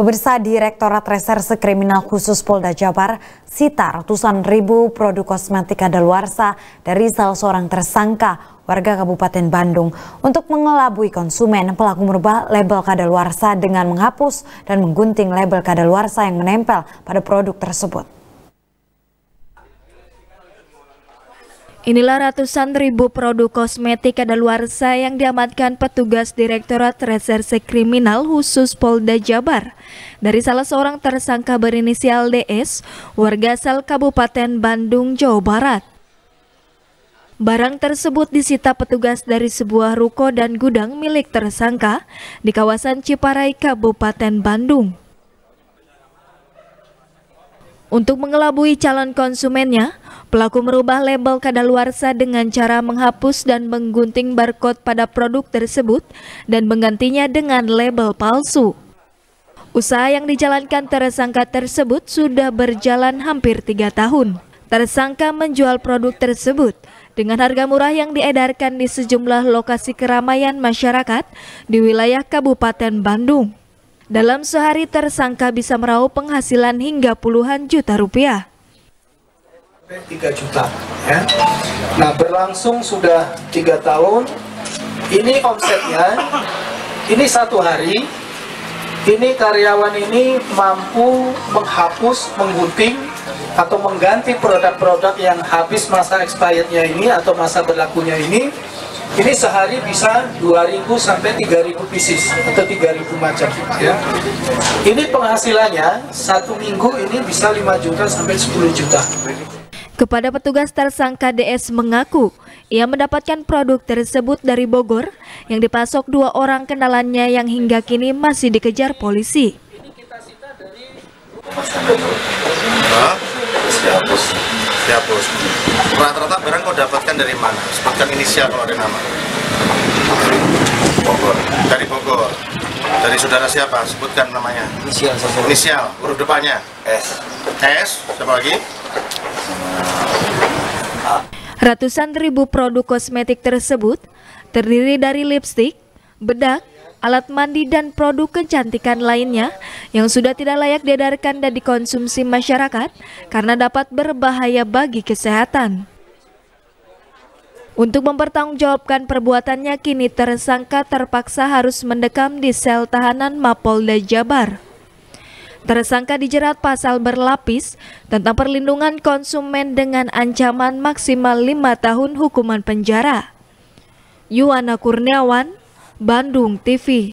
Pemirsa Direktorat Reserse Kriminal Khusus Polda Jabar sita ratusan ribu produk kosmetik kadaluarsa dari salah seorang tersangka warga Kabupaten Bandung. Untuk mengelabui konsumen, pelaku merubah label kadaluarsa dengan menghapus dan menggunting label kadaluarsa yang menempel pada produk tersebut. Inilah ratusan ribu produk kosmetik kadaluarsa yang diamankan petugas Direktorat Reserse Kriminal khusus Polda Jabar dari salah seorang tersangka berinisial DS, warga asal Kabupaten Bandung, Jawa Barat. Barang tersebut disita petugas dari sebuah ruko dan gudang milik tersangka di kawasan Ciparai, Kabupaten Bandung. Untuk mengelabui calon konsumennya, pelaku merubah label kadaluarsa dengan cara menghapus dan menggunting barcode pada produk tersebut dan menggantinya dengan label palsu. Usaha yang dijalankan tersangka tersebut sudah berjalan hampir tiga tahun. Tersangka menjual produk tersebut dengan harga murah yang diedarkan di sejumlah lokasi keramaian masyarakat di wilayah Kabupaten Bandung. Dalam sehari tersangka bisa meraup penghasilan hingga puluhan juta rupiah. 3 juta ya. Nah berlangsung sudah tiga tahun. Ini omsetnya, ini satu hari. Ini karyawan ini mampu menghapus, menggunting atau mengganti produk-produk yang habis masa expirednya ini atau masa berlakunya ini ini sehari bisa 2000 sampai 3000 pieces atau 3000 macam ya. Ini penghasilannya satu minggu ini bisa 5 juta sampai 10 juta. Kepada petugas tersangka DS mengaku ia mendapatkan produk tersebut dari Bogor yang dipasok dua orang kenalannya yang hingga kini masih dikejar polisi. dihapus. Rata-rata barang kau dapatkan dari mana? Sebutkan inisial kalau ada nama. Bogor. Dari Bogor. Dari saudara siapa? Sebutkan namanya. Inisial. Inisial, huruf depannya. S. S, siapa lagi? Ratusan ribu produk kosmetik tersebut terdiri dari lipstik, bedak, alat mandi dan produk kecantikan lainnya yang sudah tidak layak diedarkan dan dikonsumsi masyarakat karena dapat berbahaya bagi kesehatan. Untuk mempertanggungjawabkan perbuatannya, kini tersangka terpaksa harus mendekam di sel tahanan Mapolda Jabar. Tersangka dijerat pasal berlapis tentang perlindungan konsumen dengan ancaman maksimal lima tahun hukuman penjara. Yuwana Kurniawan, Bandung TV